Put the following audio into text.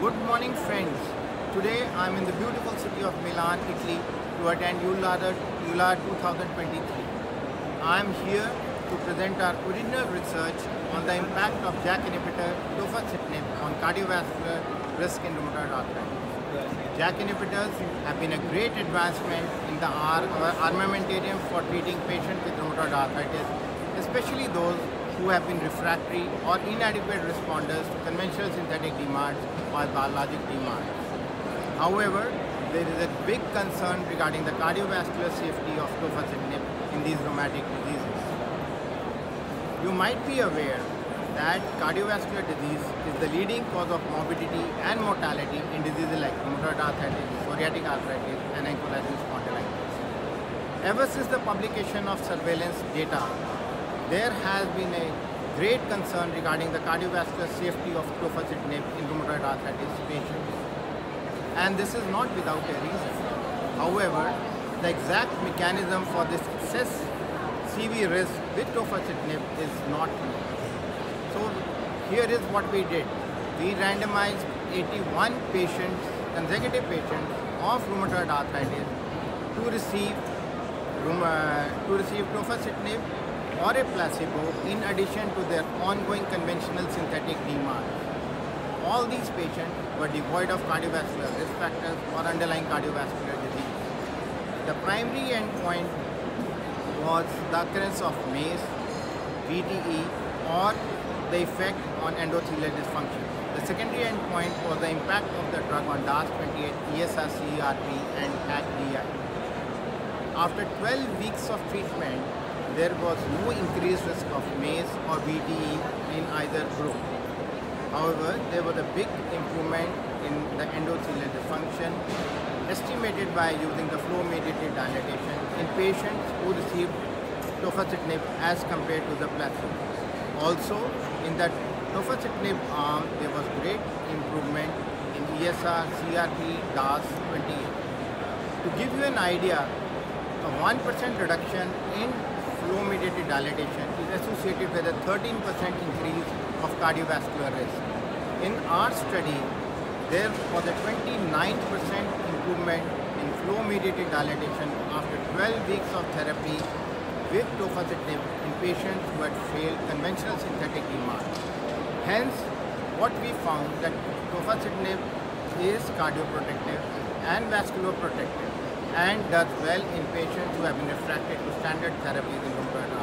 Good morning friends. Today I am in the beautiful city of Milan, Italy to attend EULAR, EULAR 2023. I am here to present our original research on the impact of JAK inhibitor tofacitinib on cardiovascular risk in rheumatoid arthritis. JAK inhibitors have been a great advancement in the armamentarium for treating patients with rheumatoid arthritis, especially those who have been refractory or inadequate responders to conventional synthetic DMARDs or biologic DMARDs. However, there is a big concern regarding the cardiovascular safety of tofacitinib in these rheumatic diseases. You might be aware that cardiovascular disease is the leading cause of morbidity and mortality in diseases like rheumatoid arthritis, psoriatic arthritis, and ankylosing spondylitis. Ever since the publication of surveillance data there has been a great concern regarding the cardiovascular safety of tofacitinib in rheumatoid arthritis patients. And this is not without a reason. However, the exact mechanism for this excess CV risk with tofacitinib is not known. So here is what we did. We randomized 81 patients, consecutive patients of rheumatoid arthritis to receive, to receive tofacitinib or a placebo in addition to their ongoing conventional synthetic DMARD. All these patients were devoid of cardiovascular risk factors or underlying cardiovascular disease. The primary endpoint was the occurrence of MACE, VTE or the effect on endothelial dysfunction. The secondary endpoint was the impact of the drug on DAS28, ESR-CRP and ACDI. After 12 weeks of treatment, there was no increased risk of MACE or VTE in either group. However, there was a big improvement in the endothelial dysfunction estimated by using the flow-mediated dilatation in patients who received tofacitinib as compared to the placebo. Also, in that tofacitinib arm, there was great improvement in ESR, CRP, DAS 28. To give you an idea, a 1% reduction in flow-mediated dilatation is associated with a 13% increase of cardiovascular risk. In our study, there was a 29% improvement in flow-mediated dilatation after 12 weeks of therapy with tofacitinib in patients who had failed conventional synthetic DMARD. Hence, what we found that tofacitinib is cardioprotective and vasculoprotective and does well in patients who have been refracted to standard therapies in rheumatoid